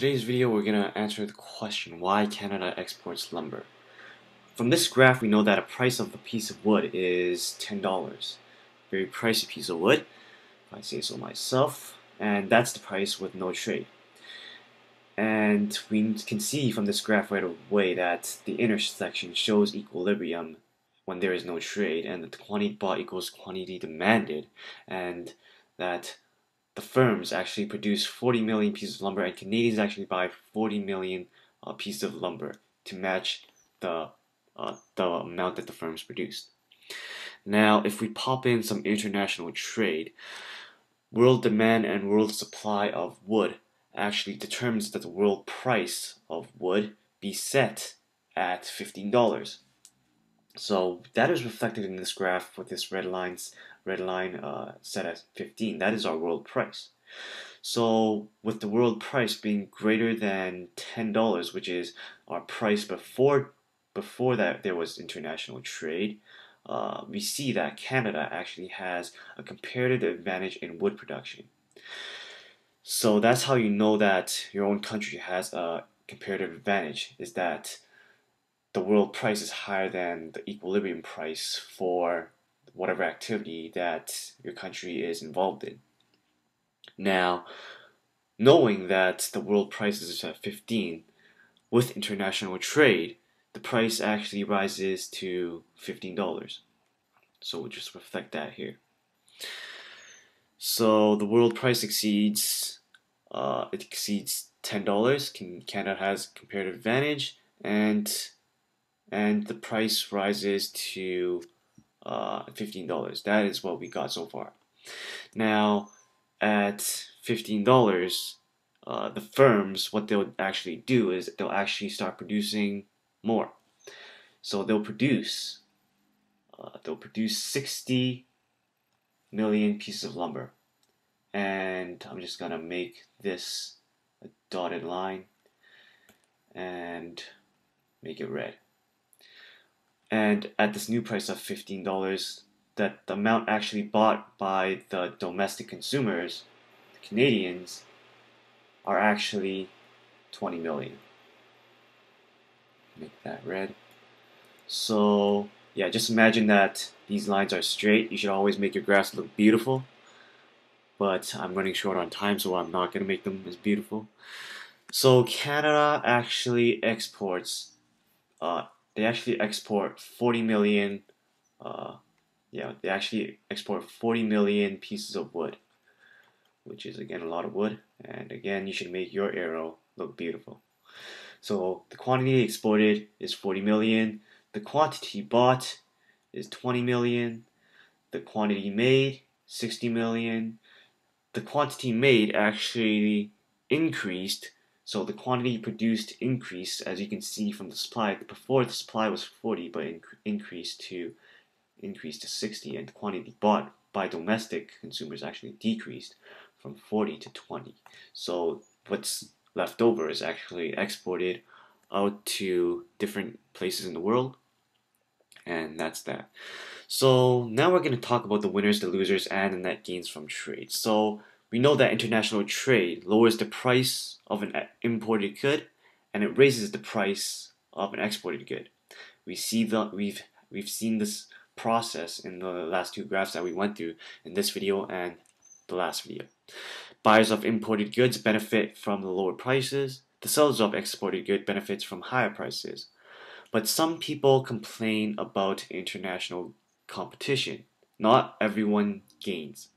today's video we're going to answer the question why Canada exports lumber. From this graph we know that a price of a piece of wood is $10. Very pricey piece of wood, if I say so myself, and that's the price with no trade. And we can see from this graph right away that the intersection shows equilibrium when there is no trade and the quantity bought equals quantity demanded and that the firms actually produce 40 million pieces of lumber and Canadians actually buy 40 million uh, pieces of lumber to match the, uh, the amount that the firms produced. Now, if we pop in some international trade, world demand and world supply of wood actually determines that the world price of wood be set at $15. So that is reflected in this graph with this red lines red line uh, set at 15. That is our world price. So with the world price being greater than $10, which is our price before before that there was international trade, uh, we see that Canada actually has a comparative advantage in wood production. So that's how you know that your own country has a comparative advantage is that the world price is higher than the equilibrium price for whatever activity that your country is involved in. Now, knowing that the world price is at 15, with international trade, the price actually rises to $15. So we'll just reflect that here. So the world price exceeds uh, it exceeds ten dollars. Can Canada has comparative advantage, and and the price rises to uh, $15. That is what we got so far. Now, at $15, uh, the firms, what they'll actually do is they'll actually start producing more. So they'll produce, uh, they'll produce 60 million pieces of lumber. And I'm just gonna make this a dotted line and make it red and at this new price of $15 that the amount actually bought by the domestic consumers the Canadians are actually 20 million. Make that red. So yeah just imagine that these lines are straight. You should always make your graphs look beautiful but I'm running short on time so I'm not gonna make them as beautiful. So Canada actually exports uh, they actually export 40 million uh, yeah they actually export 40 million pieces of wood which is again a lot of wood. And again you should make your arrow look beautiful. So the quantity exported is 40 million. The quantity bought is 20 million. The quantity made 60 million. The quantity made actually increased so the quantity produced increased, as you can see from the supply. Before the supply was 40, but inc increased to increased to 60, and the quantity bought by domestic consumers actually decreased from 40 to 20. So what's left over is actually exported out to different places in the world, and that's that. So now we're going to talk about the winners, the losers, and the net gains from trade. So we know that international trade lowers the price of an imported good and it raises the price of an exported good. We see the we've we've seen this process in the last two graphs that we went through in this video and the last video. Buyers of imported goods benefit from the lower prices. The sellers of exported goods benefits from higher prices. But some people complain about international competition. Not everyone gains.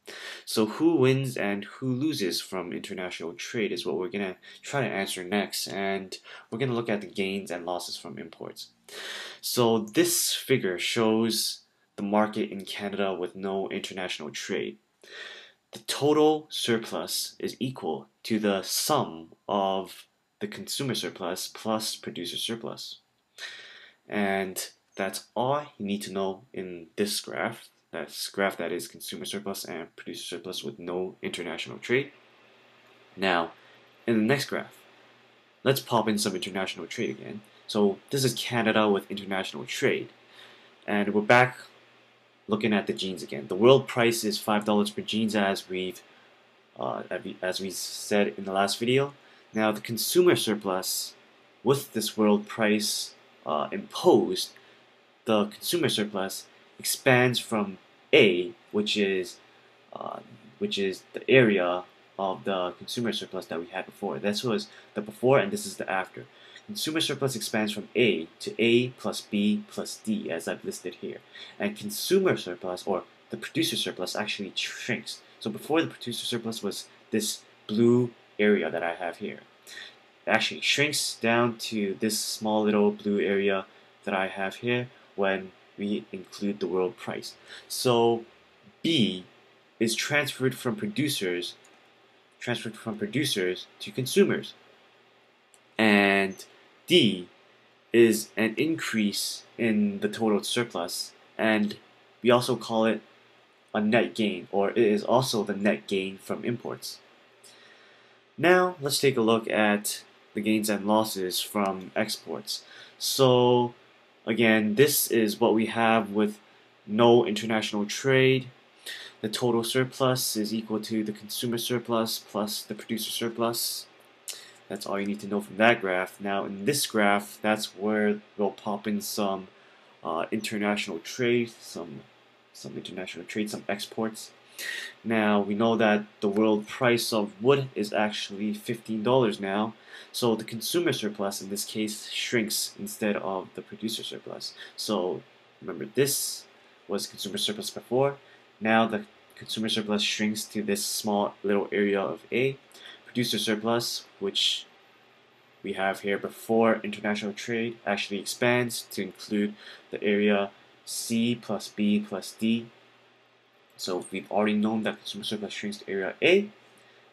So who wins and who loses from international trade is what we're going to try to answer next and we're going to look at the gains and losses from imports. So this figure shows the market in Canada with no international trade. The total surplus is equal to the sum of the consumer surplus plus producer surplus. And that's all you need to know in this graph. That's graph that is consumer surplus and producer surplus with no international trade. Now, in the next graph, let's pop in some international trade again. So this is Canada with international trade. And we're back looking at the jeans again. The world price is $5 per jeans as we've uh, as we said in the last video. Now, the consumer surplus, with this world price uh, imposed, the consumer surplus expands from A, which is uh, which is the area of the consumer surplus that we had before. This was the before, and this is the after. Consumer surplus expands from A to A plus B plus D, as I've listed here. And consumer surplus, or the producer surplus, actually shrinks. So before the producer surplus was this blue area that I have here. It actually shrinks down to this small little blue area that I have here when we include the world price. So B is transferred from producers transferred from producers to consumers. And D is an increase in the total surplus and we also call it a net gain or it is also the net gain from imports. Now let's take a look at the gains and losses from exports. So again this is what we have with no international trade. The total surplus is equal to the consumer surplus plus the producer surplus. That's all you need to know from that graph. Now in this graph, that's where we'll pop in some uh, international trade, some some international trade, some exports. Now we know that the world price of wood is actually $15 now, so the consumer surplus in this case shrinks instead of the producer surplus. So remember this was consumer surplus before, now the consumer surplus shrinks to this small little area of A. Producer surplus, which we have here before international trade, actually expands to include the area C plus B plus D so we've already known that consumer surplus shrinks to area A,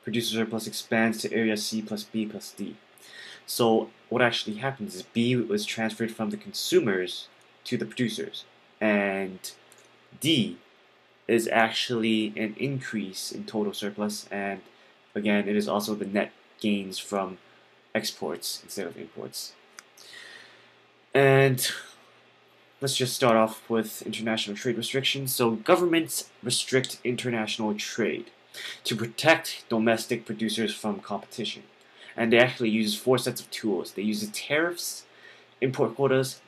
producer surplus expands to area C plus B plus D. So what actually happens is B was transferred from the consumers to the producers, and D is actually an increase in total surplus, and again, it is also the net gains from exports instead of imports. And Let's just start off with international trade restrictions. So governments restrict international trade to protect domestic producers from competition. And they actually use four sets of tools. They use the tariffs, import quotas,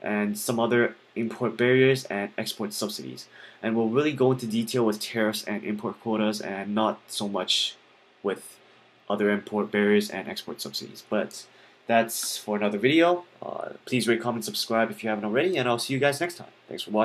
and some other import barriers and export subsidies. And we'll really go into detail with tariffs and import quotas and not so much with other import barriers and export subsidies. But that's for another video. Uh, please rate, comment, subscribe if you haven't already, and I'll see you guys next time. Thanks for watching.